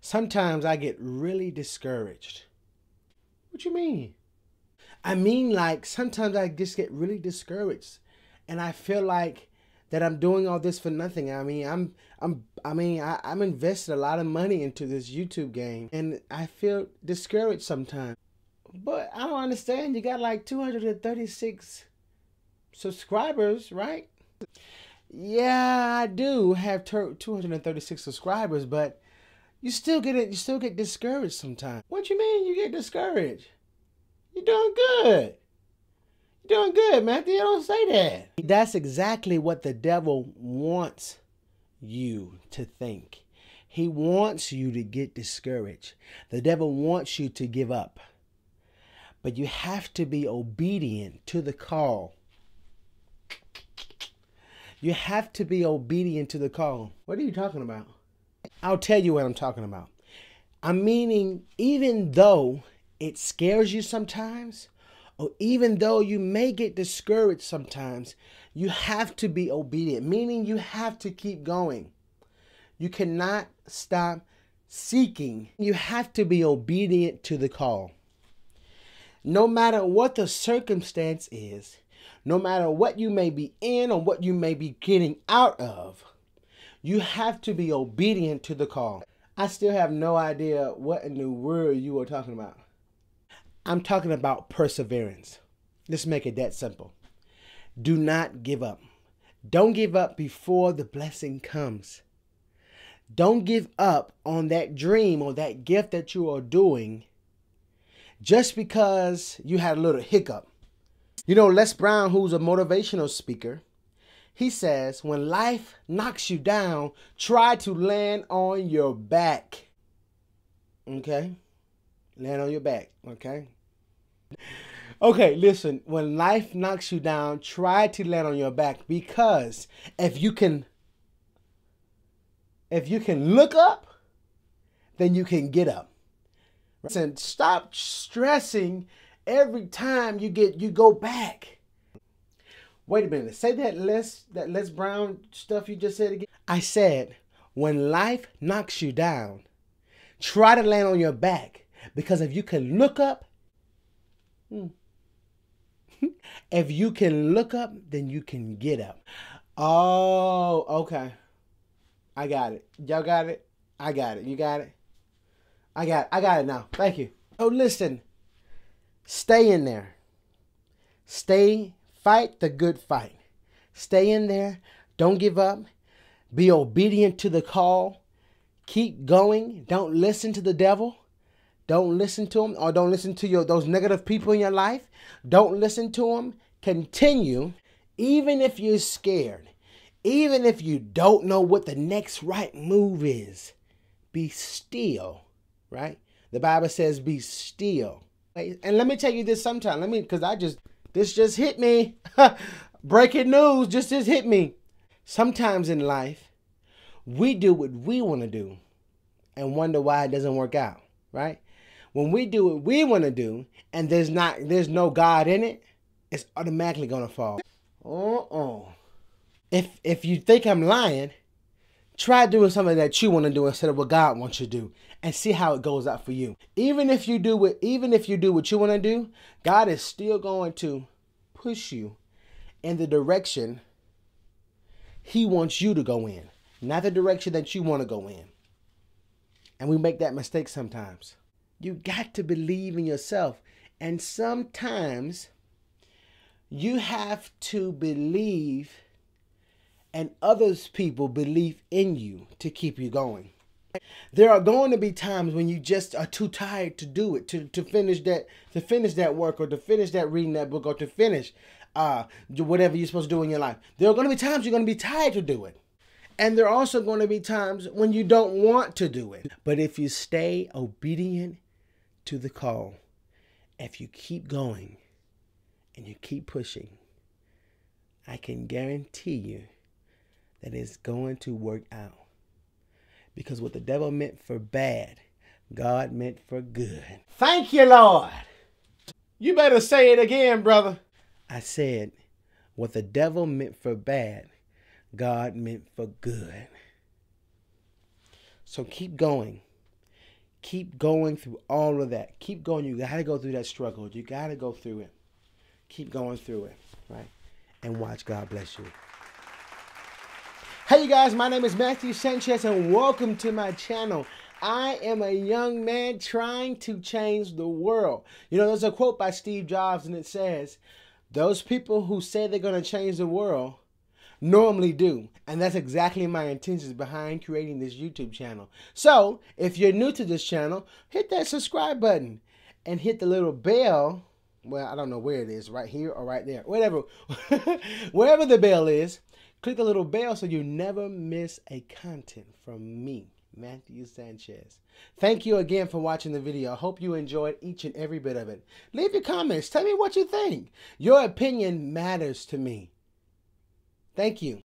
sometimes I get really discouraged. What you mean? I mean, like, sometimes I just get really discouraged and I feel like that I'm doing all this for nothing. I mean, I'm, I'm, I mean, I, I'm invested a lot of money into this YouTube game and I feel discouraged sometimes. But I don't understand. You got like 236 subscribers, right? Yeah, I do have 236 subscribers, but you still get it. You still get discouraged sometimes. What you mean you get discouraged? You're doing good. You're doing good, Matthew. You Don't say that. That's exactly what the devil wants you to think. He wants you to get discouraged. The devil wants you to give up. But you have to be obedient to the call. You have to be obedient to the call. What are you talking about? I'll tell you what I'm talking about. I'm meaning, even though it scares you sometimes, or even though you may get discouraged sometimes, you have to be obedient, meaning you have to keep going. You cannot stop seeking. You have to be obedient to the call. No matter what the circumstance is, no matter what you may be in or what you may be getting out of, you have to be obedient to the call. I still have no idea what in the world you are talking about. I'm talking about perseverance. Let's make it that simple. Do not give up. Don't give up before the blessing comes. Don't give up on that dream or that gift that you are doing just because you had a little hiccup. You know, Les Brown, who's a motivational speaker, he says, when life knocks you down, try to land on your back. Okay? Land on your back. Okay? Okay, listen, when life knocks you down, try to land on your back because if you can if you can look up, then you can get up. And stop stressing every time you get you go back. Wait a minute. Say that Les that Les Brown stuff you just said again. I said when life knocks you down, try to land on your back because if you can look up, hmm, if you can look up, then you can get up. Oh, okay. I got it. Y'all got it. I got it. You got it. I got It. I got it now. Thank you. Oh, listen. Stay in there. Stay, fight the good fight. Stay in there. Don't give up. Be obedient to the call. Keep going. Don't listen to the devil. Don't listen to him or don't listen to your those negative people in your life. Don't listen to them. Continue even if you're scared. Even if you don't know what the next right move is. Be still right? The Bible says, be still. And let me tell you this sometime. Let me, because I just, this just hit me. Breaking news just just hit me. Sometimes in life, we do what we want to do and wonder why it doesn't work out, right? When we do what we want to do and there's not, there's no God in it, it's automatically gonna fall. Uh-oh. If if you think I'm lying, try doing something that you want to do instead of what God wants you to do and see how it goes out for you. Even if you do what even if you do what you want to do, God is still going to push you in the direction he wants you to go in, not the direction that you want to go in. And we make that mistake sometimes. You got to believe in yourself. And sometimes you have to believe and others people believe in you to keep you going. There are going to be times when you just are too tired to do it, to, to finish that to finish that work or to finish that reading that book or to finish uh whatever you're supposed to do in your life. There are going to be times you're going to be tired to do it. And there are also going to be times when you don't want to do it. But if you stay obedient to the call, if you keep going and you keep pushing, I can guarantee you that it's going to work out. Because what the devil meant for bad, God meant for good. Thank you, Lord. You better say it again, brother. I said, what the devil meant for bad, God meant for good. So keep going. Keep going through all of that. Keep going. You got to go through that struggle. You got to go through it. Keep going through it, right? And watch God bless you. Hey, you guys, my name is Matthew Sanchez, and welcome to my channel. I am a young man trying to change the world. You know, there's a quote by Steve Jobs, and it says, Those people who say they're going to change the world normally do. And that's exactly my intentions behind creating this YouTube channel. So, if you're new to this channel, hit that subscribe button and hit the little bell. Well, I don't know where it is, right here or right there, whatever. Wherever the bell is, click the little bell so you never miss a content from me. Matthew Sanchez. Thank you again for watching the video. I hope you enjoyed each and every bit of it. Leave your comments. Tell me what you think. Your opinion matters to me. Thank you.